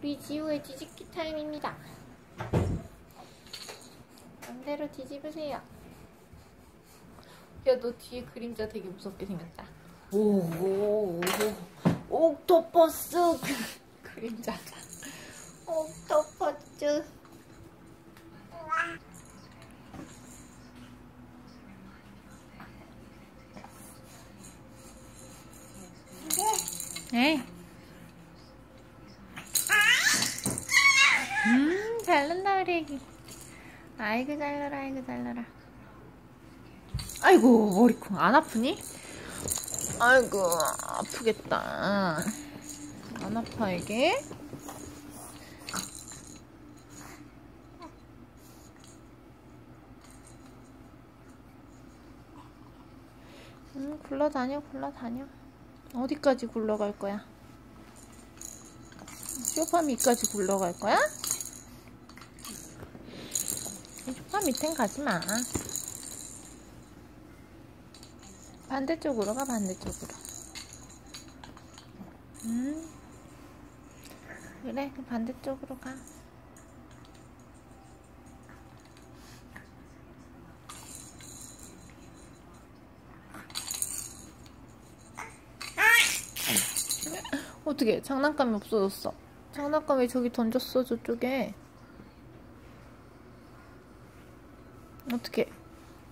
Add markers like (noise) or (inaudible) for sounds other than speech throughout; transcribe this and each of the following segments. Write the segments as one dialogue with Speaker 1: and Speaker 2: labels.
Speaker 1: 우리 지우의 뒤집기 타임입니다. 반대로 뒤집으세요. 야, 너 뒤에 그림자 되게 무섭게 생겼다. 오, 오, 오, 옥토퍼스 (laughs) 그림자가. 옥토퍼스. 네. 음, 잘 논다, 우리 애기. 아이고, 잘 놀아, 아이고, 잘 놀아. 아이고, 머리콩. 안 아프니? 아이고, 아프겠다. 안 아파, 이게? 음, 굴러다녀, 굴러다녀. 어디까지 굴러갈 거야? 소파 밑까지 굴러갈 거야? 소파 밑엔 가지 마. 반대쪽으로 가, 반대쪽으로. 음. 그래, 그 반대쪽으로 가. 어떻게 장난감이 없어졌어? 장난감 왜 저기 던졌어 저쪽에? 어떻게?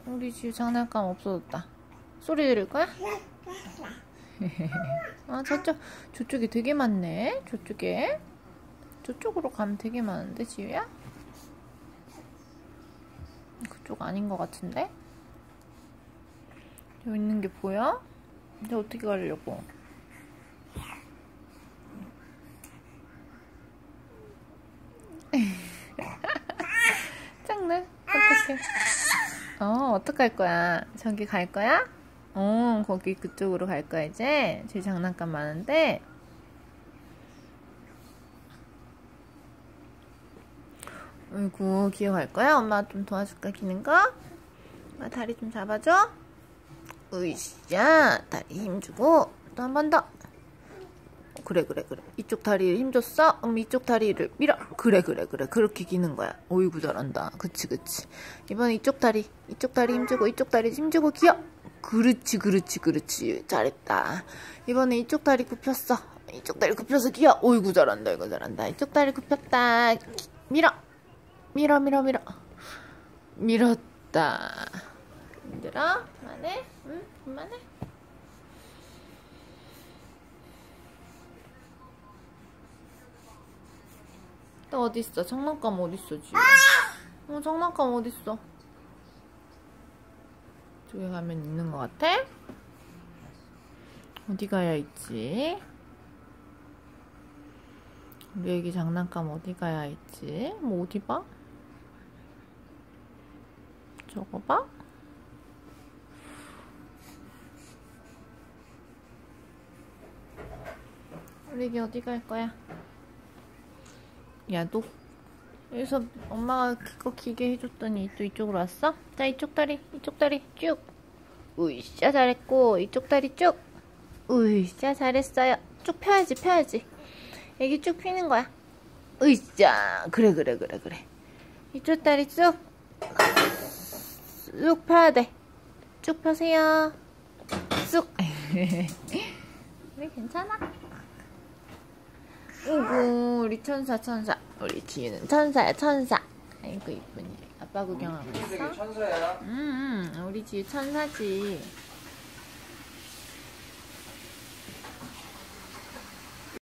Speaker 1: 우리 지우 장난감 없어졌다. 소리 들을 거야? (laughs) 아 저쪽 저쪽에 되게 많네. 저쪽에 저쪽으로 가면 되게 많은데 지우야? 그쪽 아닌 것 같은데? 여기 있는 게 보여? 이제 어떻게 가려고? (laughs) 어떡해 어 어떡할 거야 저기 갈 거야? 어 거기 그쪽으로 갈 거야 이제 제 장난감 많은데 아이고 기어갈 거야? 엄마 좀 도와줄까 기는 거? 엄마 다리 좀 잡아줘 으이샤 다리 힘주고 또 한 번 더 그래 그래 그래. 이쪽 다리를 힘줬어? 그럼 이쪽 다리를 밀어. 그래 그래 그래. 그렇게 기는 거야. 오이구 잘한다. 그치 그치. 이번엔 이쪽 다리 이쪽 다리 힘주고 이쪽 다리 힘주고 기어. 그렇지 그렇지 그렇지. 잘했다. 이번엔 이쪽 다리 굽혔어. 이쪽 다리 굽혀서 기어. 오이구 잘한다 이거 잘한다. 이쪽 다리 굽혔다. 밀어. 밀어 밀어 밀어. 밀었다. 힘들어? 그만해? 응? 그만해? 또 어딨어? 장난감 어딨어 지금? 어 장난감 어딨어? 저기 가면 있는 것 같아? 어디 가야 있지? 우리 애기 장난감 어디 가야 있지? 뭐 어디 봐? 저거 봐? 우리 애기 어디 갈 거야? 야, 너 여기서 엄마가 그거 기게 해줬더니 또 이쪽으로 왔어? 자, 이쪽 다리, 이쪽 다리 쭉. 으이샤 잘했고 이쪽 다리 쭉. 으이샤 잘했어요. 쭉 펴야지, 펴야지. 애기 쭉 피는 거야. 으이샤 그래, 그래, 그래, 그래. 이쪽 다리 쭉. 쭉 펴야 돼. 쭉 펴세요. 쑥. (laughs) 우리 괜찮아? 아이고 우리 천사 천사. 우리 지유는 천사야 천사. 아이고 이쁜이 아빠 구경하고 있어?
Speaker 2: 천사야.
Speaker 1: 음, 음. 우리 지유 천사지